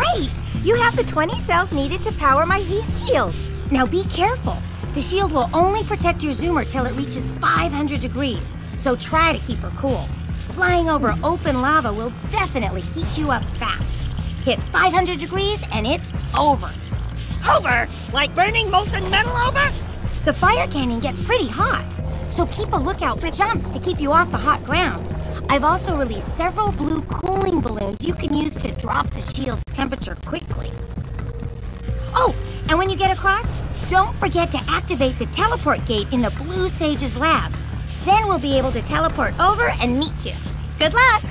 Great! You have the 20 cells needed to power my heat shield. Now be careful. The shield will only protect your zoomer till it reaches 500 degrees, so try to keep her cool. Flying over open lava will definitely heat you up fast. Hit 500 degrees and it's over. Over? Like burning molten metal over? The fire canyon gets pretty hot, so keep a lookout for jumps to keep you off the hot ground. I've also released several blue cooling balloons you can use to drop the shield's temperature quickly. Oh, and when you get across, don't forget to activate the teleport gate in the Blue Sage's lab. Then we'll be able to teleport over and meet you. Good luck!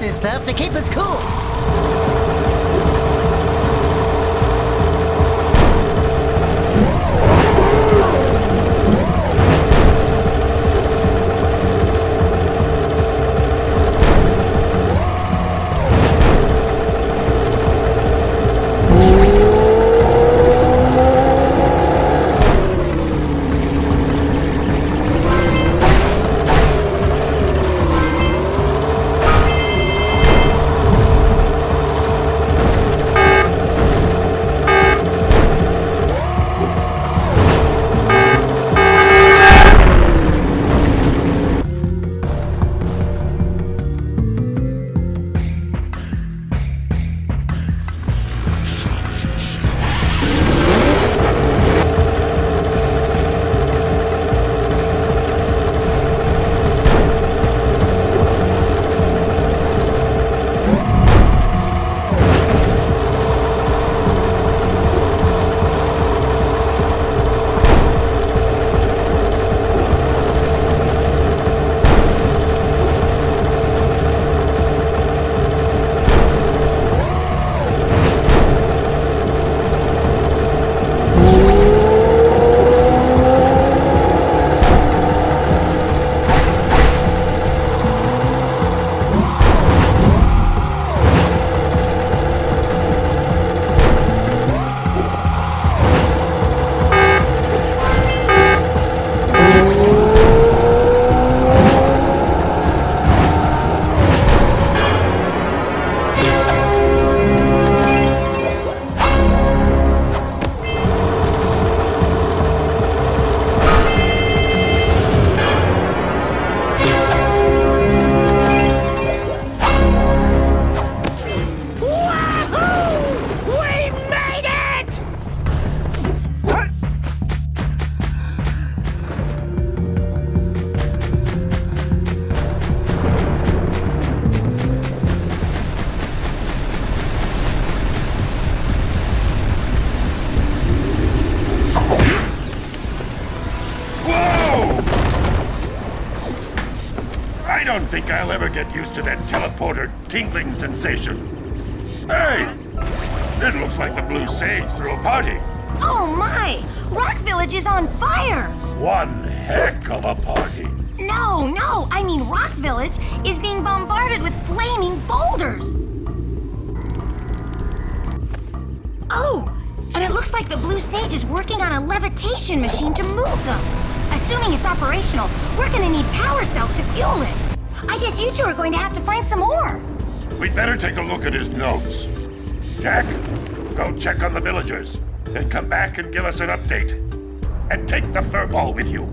Precursor stuff to keep us cool. Whoa! I don't think I'll ever get used to that teleporter tingling sensation. Hey! It looks like the Blue Sage threw a party. Oh my! Rock Village is on fire! One heck of a party. No, no, I mean Rock Village is being bombarded with flaming boulders! Oh, and it looks like the Blue Sage is working on a levitation machine to move them. Assuming it's operational, we're gonna need power cells to fuel it. I guess you two are going to have to find some more. We'd better take a look at his notes. Jak, go check on the villagers. Then come back and give us an update. And take the furball with you.